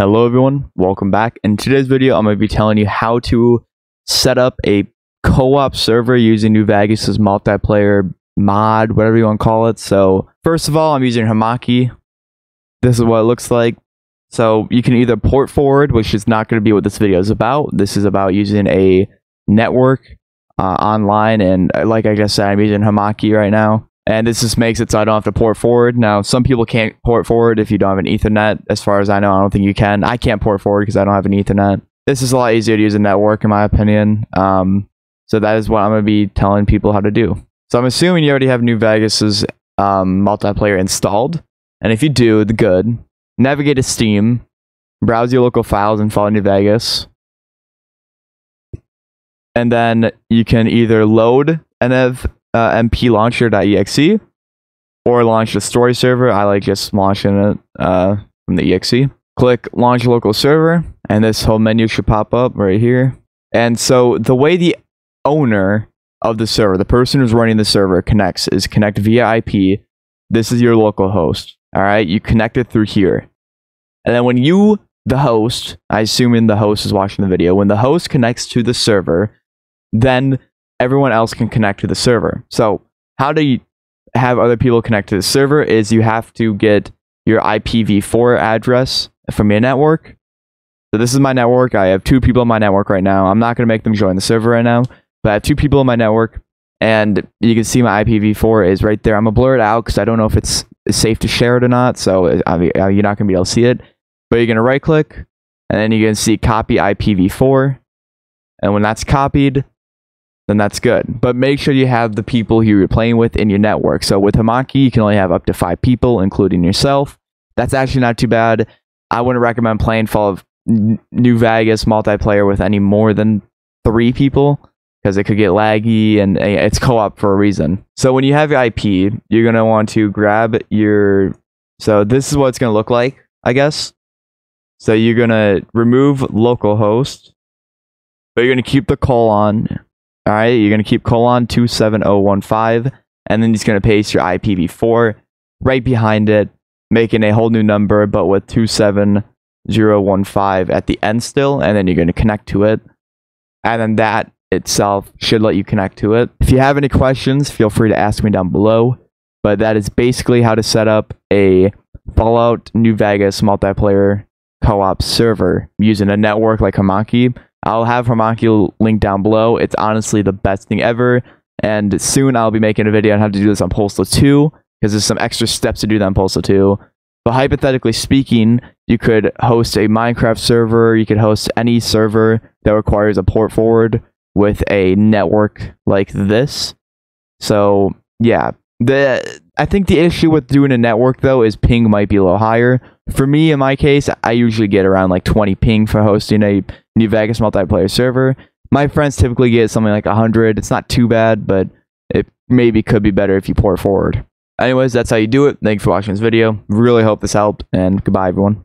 Hello everyone, welcome back. In today's video, I'm going to be telling you how to set up a co-op server using New Vegas's multiplayer mod, whatever you want to call it. So first of all, I'm using Hamachi. This is what it looks like. So you can either port forward, which is not going to be what this video is about. This is about using a network uh, online. And uh, like I just said, I'm using Hamachi right now and this just makes it so I don't have to port forward. Now, some people can't port forward if you don't have an Ethernet. As far as I know, I don't think you can. I can't port forward because I don't have an Ethernet. This is a lot easier to use a network, in my opinion. Um, so that is what I'm going to be telling people how to do. So I'm assuming you already have New Vegas's um, multiplayer installed, and if you do, the good. Navigate to Steam, browse your local files, and Fallout New Vegas. And then you can either load NV uh, MP launcher.exe or launch the story server. I like just launching it uh, from the exe. Click launch local server, and this whole menu should pop up right here. And so the way the owner of the server, the person who's running the server, connects is connect via IP. This is your local host. All right, you connect it through here. And then when you, the host, I assume in the host is watching the video, when the host connects to the server, then everyone else can connect to the server. So how do you have other people connect to the server is you have to get your IPv4 address from your network. So this is my network. I have two people in my network right now. I'm not going to make them join the server right now, but I have two people in my network and you can see my IPv4 is right there. I'm going to blur it out because I don't know if it's safe to share it or not. So uh, I mean, uh, you're not going to be able to see it, but you're going to right click and then you can see copy IPv4. And when that's copied, then that's good. But make sure you have the people you're playing with in your network. So with Hamachi, you can only have up to five people, including yourself. That's actually not too bad. I wouldn't recommend playing Fallout New Vegas multiplayer with any more than three people because it could get laggy and eh, it's co-op for a reason. So when you have your IP, you're going to want to grab your... So this is what it's going to look like, I guess. So you're going to remove localhost, but you're going to keep the colon all right, you're going to keep colon 27015, and then he's going to paste your IPv4 right behind it, making a whole new number, but with 27015 at the end still, and then you're going to connect to it. And then that itself should let you connect to it. If you have any questions, feel free to ask me down below. But that is basically how to set up a Fallout New Vegas multiplayer co-op server using a network like Hamachi I'll have Hamachi link down below. It's honestly the best thing ever. And soon I'll be making a video on how to do this on Postal 2 because there's some extra steps to do that on Postal 2. But hypothetically speaking, you could host a Minecraft server, you could host any server that requires a port forward with a network like this. So, yeah. The I think the issue with doing a network though is ping might be a little higher. For me in my case, I usually get around like 20 ping for hosting a New Vegas multiplayer server. My friends typically get something like 100. It's not too bad, but it maybe could be better if you port forward. Anyways, that's how you do it. Thanks for watching this video. Really hope this helped, and goodbye, everyone.